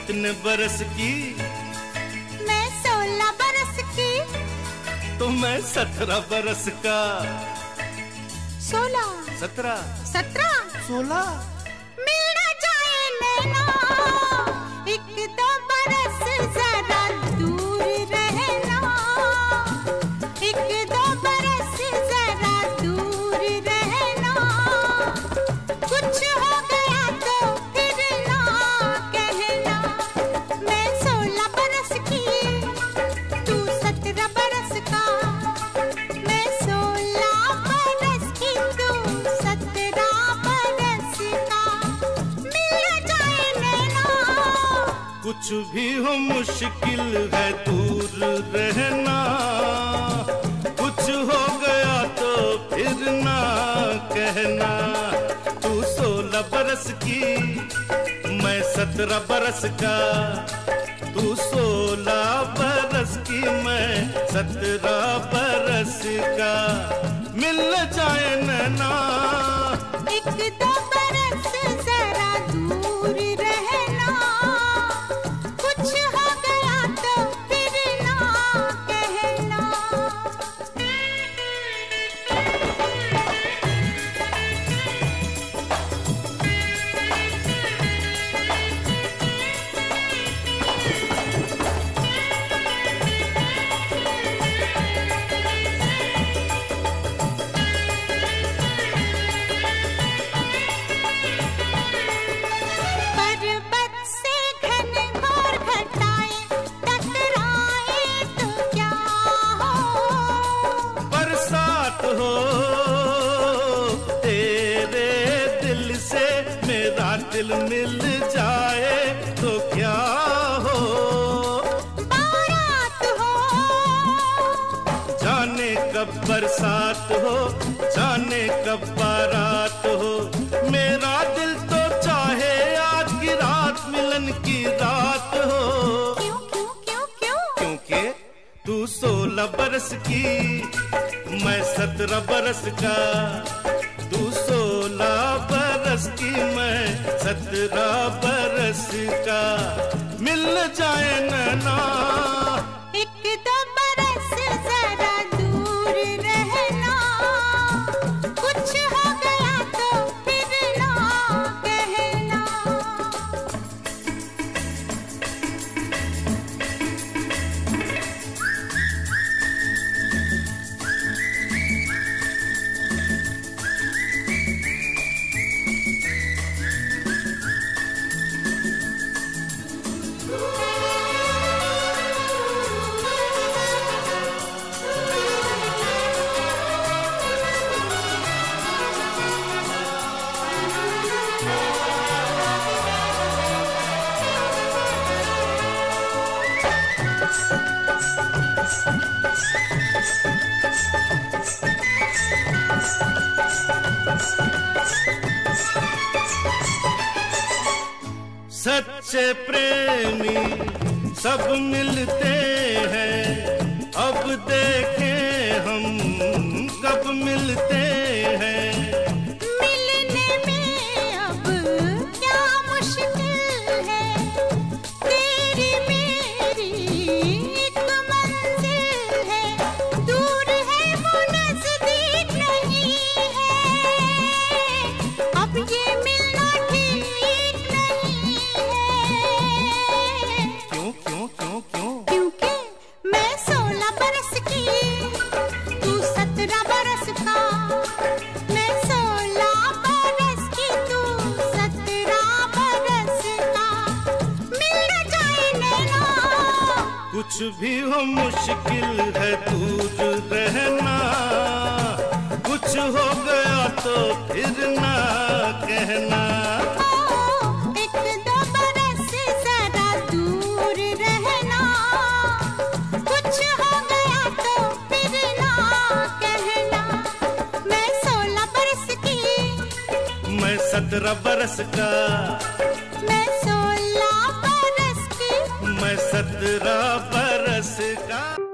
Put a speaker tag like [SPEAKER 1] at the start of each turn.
[SPEAKER 1] कितने बरस की?
[SPEAKER 2] मैं सोलह बरस की।
[SPEAKER 1] तो मैं सत्रह बरस का।
[SPEAKER 2] सोलह।
[SPEAKER 1] सत्रह?
[SPEAKER 2] सत्रह?
[SPEAKER 1] सोलह?
[SPEAKER 2] मिल न जाए नैना एक दो बरस जरा कुछ
[SPEAKER 1] भी हो मुश्किल है दूर रहना। कुछ हो गया तो फिर ना कहना। तू सोलह बरस की, मैं सत्रह बरस का। तू सोलह बरस की, मैं सत्रह बरस का। मिल जाए नैना दिल मिल जाए तो क्या हो?
[SPEAKER 2] बारात हो।
[SPEAKER 1] जाने कब बरसात हो जाने कब बारात हो। मेरा दिल तो चाहे आज की रात मिलन की रात हो।
[SPEAKER 2] क्यों क्यों क्यों क्यों?
[SPEAKER 1] क्योंकि तू सोलह बरस की मैं सत्रह बरस का। तू सोलह बरस की सत्रह बरस का मिल जाए नैना सच्चे प्रेमी सब मिलते हैं। अब देखें हम कब मिलते हैं।
[SPEAKER 2] क्यों
[SPEAKER 1] क्यों? क्यों क्यों
[SPEAKER 2] क्योंकि मैं सोलह बरस की तू सत्रह बरस का। मैं सोलह बरस की तू सत्रह बरस का। मिल जाए नैना
[SPEAKER 1] कुछ भी हो मुश्किल है दूर रहना। कुछ हो गया तो फिर ना कहना। सत्रह बरस का।
[SPEAKER 2] मैं सोलह बरस की।
[SPEAKER 1] मैं सत्रह बरस का।